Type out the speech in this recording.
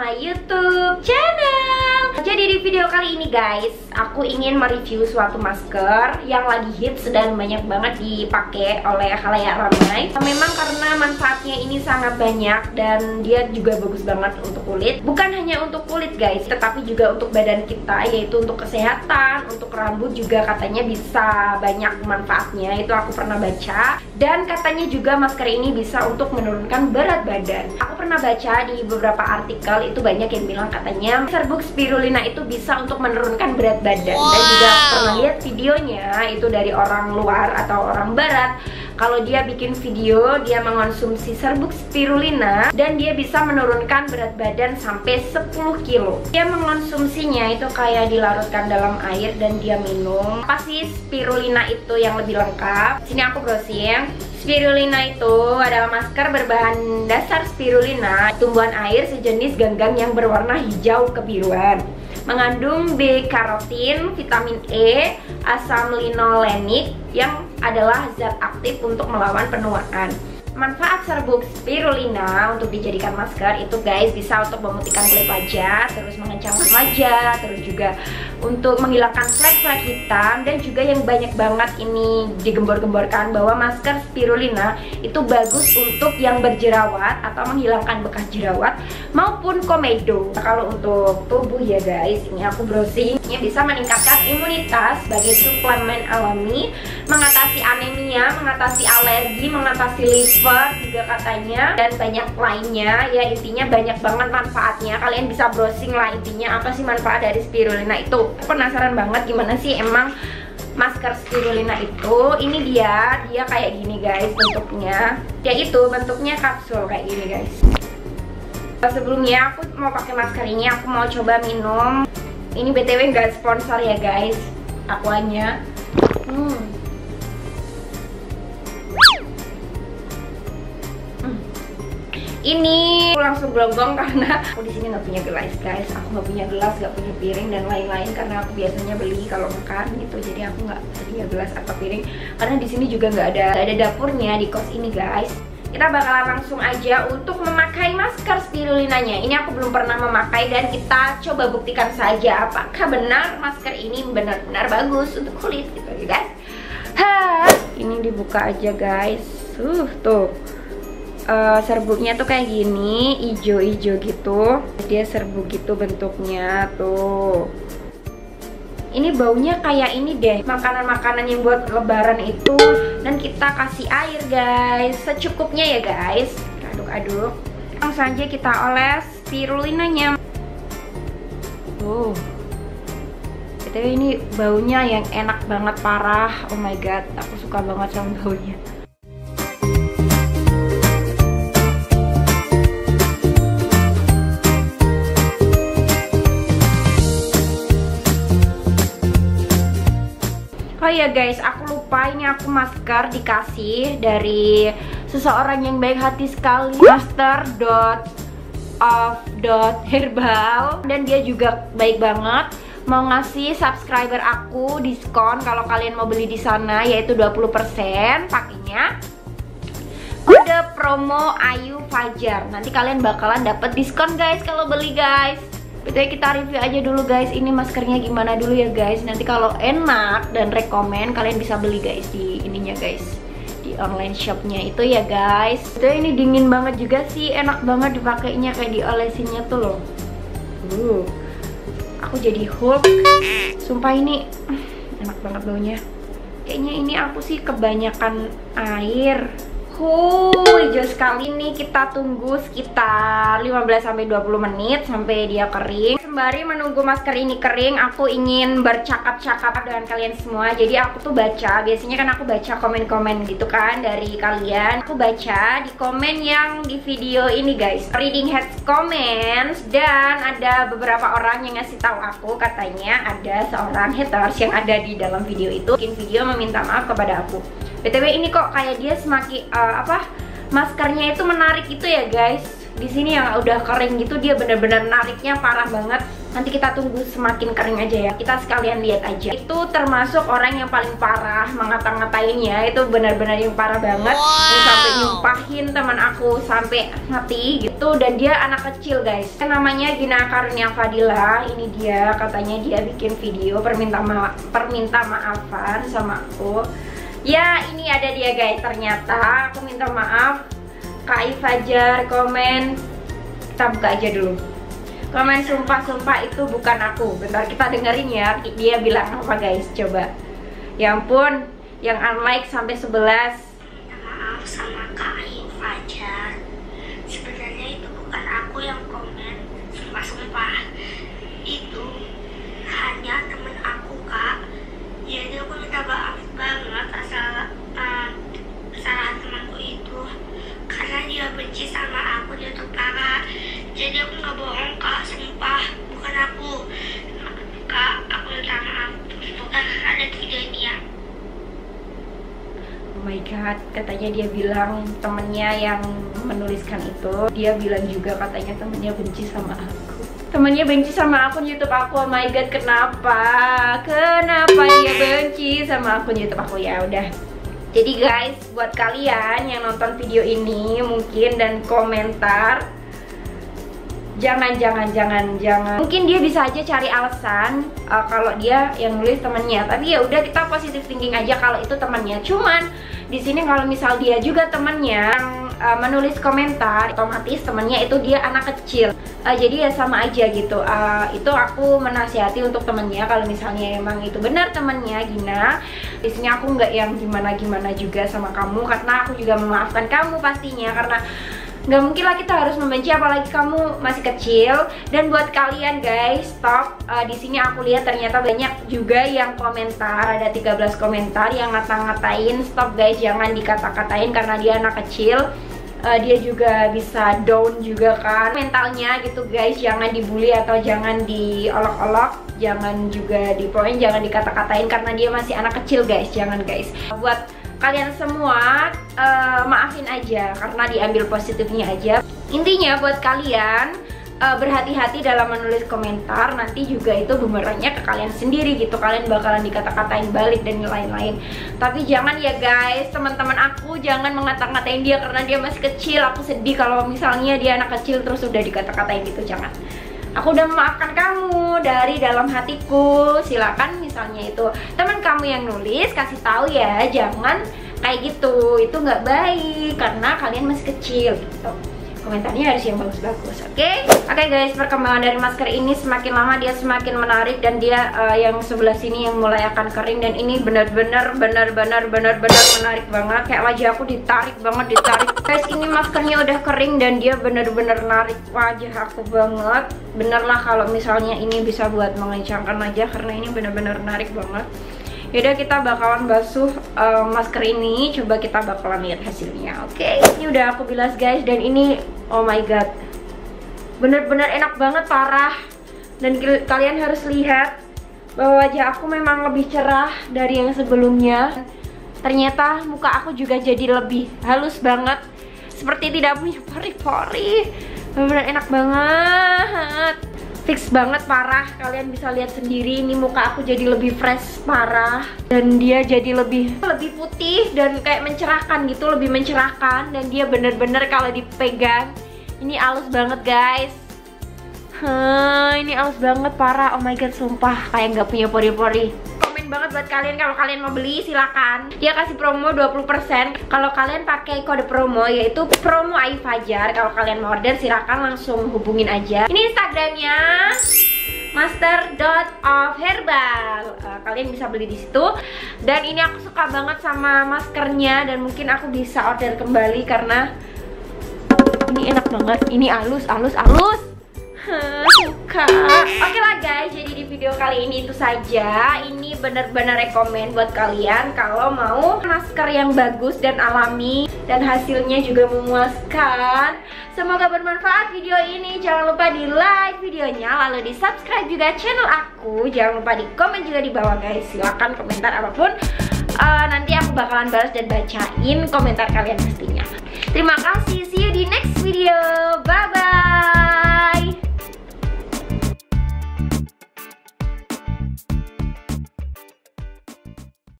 my YouTube channel. Jadi di video kali ini guys Aku ingin mereview suatu masker Yang lagi hits dan banyak banget dipakai oleh khalayak ramai. Memang karena manfaatnya ini sangat banyak Dan dia juga bagus banget untuk kulit. Bukan hanya untuk kulit guys Tetapi juga untuk badan kita Yaitu untuk kesehatan, untuk rambut juga katanya bisa banyak manfaatnya. Itu aku pernah baca. Dan katanya juga masker ini bisa untuk menurunkan berat badan. Aku pernah baca di beberapa artikel itu banyak yang bilang katanya serbuk spirulina itu bisa untuk menurunkan berat badan. Dan juga pernah lihat videonya itu dari orang luar atau orang barat kalau dia bikin video dia mengonsumsi serbuk spirulina dan dia bisa menurunkan berat badan sampai 10 kilo. Dia mengonsumsinya itu kayak dilarutkan dalam air dan dia minum. Apa sih spirulina itu yang lebih lengkap? Sini aku browsing. Spirulina itu adalah masker berbahan dasar spirulina, tumbuhan air sejenis ganggang yang berwarna hijau kebiruan. Mengandung B-karotin, vitamin E, asam linolenik yang adalah zat aktif untuk melawan penuaan manfaat serbuk spirulina untuk dijadikan masker itu guys bisa untuk memutihkan kulit wajah, terus mengencangkan wajah, terus juga untuk menghilangkan flek-flek hitam dan juga yang banyak banget ini digembor-gemborkan bahwa masker spirulina itu bagus untuk yang berjerawat atau menghilangkan bekas jerawat maupun komedo. Kalau untuk tubuh ya guys, ini aku browsing ini bisa meningkatkan imunitas sebagai suplemen alami, mengatasi anemia, mengatasi alergi, mengatasi liver juga katanya dan banyak lainnya. Ya intinya banyak banget manfaatnya. Kalian bisa browsing lah intinya apa sih manfaat dari spirulina itu. Penasaran banget gimana sih emang masker spirulina itu. Ini dia dia kayak gini guys bentuknya. Ya itu bentuknya kapsul kayak gini guys. Sebelumnya aku mau pakai masker ini aku mau coba minum ini btw nggak sponsor ya guys. Akuanya hmm. Ini aku langsung gelonggong karena aku di sini nggak punya gelas guys. Aku nggak punya gelas nggak punya piring dan lain-lain karena aku biasanya beli kalau makan gitu. Jadi aku nggak punya gelas atau piring. Karena di sini juga nggak ada ada dapurnya di kos ini guys kita bakalan langsung aja untuk memakai masker spirulinanya ini aku belum pernah memakai dan kita coba buktikan saja apakah benar masker ini benar-benar bagus untuk kulit gitu ya guys. Ha ini dibuka aja guys. Uh tuh. Uh, serbuknya tuh kayak gini ijo-ijo gitu. Dia serbuk gitu bentuknya tuh ini baunya kayak ini deh makanan-makanan yang buat lebaran itu. Dan kita kasih air guys. Secukupnya ya guys. Aduk-aduk. Langsung saja kita oles spirulinanya tuh. Tapi ini baunya yang enak banget parah. Oh my god aku suka banget sama baunya Oh iya guys, aku lupa ini aku masker dikasih dari seseorang yang baik hati sekali. Master dot of dot herbal. Dan dia juga baik banget. Mau ngasih subscriber aku diskon kalau kalian mau beli di sana yaitu 20% pakainya. Kode promo Ayu Fajar. Nanti kalian bakalan dapat diskon guys kalau beli guys. Betul kita review aja dulu guys. Ini maskernya gimana dulu ya guys? Nanti kalau enak dan rekomend kalian bisa beli guys di ininya guys. Di online shopnya itu ya guys. Betul ini dingin banget juga sih. Enak banget dipakainya kayak diolesinnya tuh loh. Uh, aku jadi Hulk. Sumpah ini enak banget baunya. Kayaknya ini aku sih kebanyakan air Huh, hijau sekali nih kita tunggu sekitar 15-20 menit sampai dia kering. Sembari menunggu masker ini kering, aku ingin bercakap-cakap dengan kalian semua. Jadi aku tuh baca, biasanya kan aku baca komen-komen gitu kan dari kalian. Aku baca di komen yang di video ini guys. Reading heads comments Dan ada beberapa orang yang ngasih tahu aku. Katanya ada seorang haters yang ada di dalam video itu. Bikin video meminta maaf kepada aku. Btw ini kok kayak dia semakin uh, apa maskernya itu menarik itu ya guys. Di sini yang udah kering gitu dia bener-bener nariknya parah banget. Nanti kita tunggu semakin kering aja ya. Kita sekalian lihat aja. Itu termasuk orang yang paling parah mengata-ngatainnya itu benar-benar yang parah banget. Wow. yang sampai nyumpahin teman aku sampai mati gitu. Dan dia anak kecil guys. Namanya Gina Karunia Fadila ini dia. Katanya dia bikin video perminta ma perminta maafan sama aku ya ini ada dia guys. Ternyata aku minta maaf. Kak Fajar komen. Kita buka aja dulu. Komen sumpah-sumpah itu bukan aku. Bentar kita dengerin ya. Dia bilang apa guys? Coba. Ya ampun yang unlike sampai 11 maaf sama Kak Fajar sebenarnya itu bukan aku yang komen sumpah-sumpah itu hanya temen aku kak jadi aku minta maaf banget asal uh, kesalahan temanku itu karena dia benci sama aku dia tuh parah jadi aku nggak bohong kak sumpah bukan aku kak aku minta maaf bukan ada video ini ya Oh my katanya dia bilang temennya yang menuliskan itu Dia bilang juga katanya temennya benci sama aku. Temennya benci sama akun youtube aku, oh my god kenapa? Kenapa dia benci sama akun youtube aku? Ya udah. Jadi guys, buat kalian yang nonton video ini mungkin dan komentar jangan jangan jangan jangan. Mungkin dia bisa aja cari alasan uh, kalau dia yang nulis temennya. Tapi ya udah kita positif thinking aja kalau itu temennya. Cuman di sini kalau misal dia juga temennya yang uh, menulis komentar otomatis temennya itu dia anak kecil. Uh, jadi ya sama aja gitu. Uh, itu aku menasihati untuk temennya kalau misalnya emang itu benar temennya Gina. Di sini aku nggak yang gimana gimana juga sama kamu karena aku juga memaafkan kamu pastinya karena nggak mungkin lah kita harus membenci apalagi kamu masih kecil. Dan buat kalian guys stop uh, di sini aku lihat ternyata banyak juga yang komentar ada 13 komentar yang ngata-ngatain. Stop guys jangan dikata-katain karena dia anak kecil. Uh, dia juga bisa down juga kan. Mentalnya gitu guys jangan dibully atau jangan diolok-olok. Jangan juga dipoin jangan dikata-katain karena dia masih anak kecil guys. Jangan guys. Buat kalian semua uh, maafin aja karena diambil positifnya aja. Intinya buat kalian uh, berhati-hati dalam menulis komentar. Nanti juga itu bumerangnya ke kalian sendiri gitu. Kalian bakalan dikata-katain balik dan lain-lain. Tapi jangan ya guys teman-teman aku jangan mengata-katain dia karena dia masih kecil. Aku sedih kalau misalnya dia anak kecil terus udah dikata-katain gitu jangan aku udah memaafkan kamu dari dalam hatiku. Silakan misalnya itu teman kamu yang nulis kasih tahu ya jangan kayak gitu. Itu nggak baik karena kalian masih kecil gitu komentarnya harus yang bagus-bagus oke? Okay? oke okay, guys perkembangan dari masker ini semakin lama dia semakin menarik dan dia uh, yang sebelah sini yang mulai akan kering dan ini benar-benar benar-benar benar-benar menarik banget. Kayak wajah aku ditarik banget ditarik. Guys ini maskernya udah kering dan dia benar-benar narik wajah aku banget. Bener lah kalau misalnya ini bisa buat mengencangkan wajah karena ini benar-benar menarik banget Yaudah kita bakalan basuh uh, masker ini. Coba kita bakalan lihat hasilnya Oke? Okay? Ini udah aku bilas guys. Dan ini oh my god Bener-bener enak banget parah. Dan kalian harus lihat Bahwa wajah aku memang lebih cerah Dari yang sebelumnya. Ternyata muka aku juga jadi lebih halus banget. Seperti tidak punya pori-pori. Bener-bener enak banget fix banget parah. Kalian bisa lihat sendiri ini muka aku jadi lebih fresh parah. Dan dia jadi lebih lebih putih dan kayak mencerahkan gitu lebih mencerahkan. Dan dia bener-bener kalau dipegang ini halus banget guys. Huh, ini halus banget parah. Oh my god sumpah kayak nggak punya pori-pori banget buat kalian. Kalau kalian mau beli silakan. Dia kasih promo 20% kalau kalian pakai kode promo yaitu promo Ai Fajar kalau kalian mau order silakan langsung hubungin aja. Ini instagramnya master.ofherbal uh, kalian bisa beli di situ. Dan ini aku suka banget sama maskernya dan mungkin aku bisa order kembali karena ini enak banget. Ini halus halus halus suka. Oke lah guys, jadi di video kali ini itu saja. Ini bener-bener rekomend buat kalian Kalau mau masker yang bagus dan alami Dan hasilnya juga memuaskan. Semoga bermanfaat video ini. Jangan lupa di like videonya Lalu di subscribe juga channel aku. Jangan lupa di komen juga di bawah guys. Silahkan komentar apa pun. Uh, Nanti aku bakalan balas dan bacain komentar kalian pastinya. Terima kasih, see you di next video. Bye bye.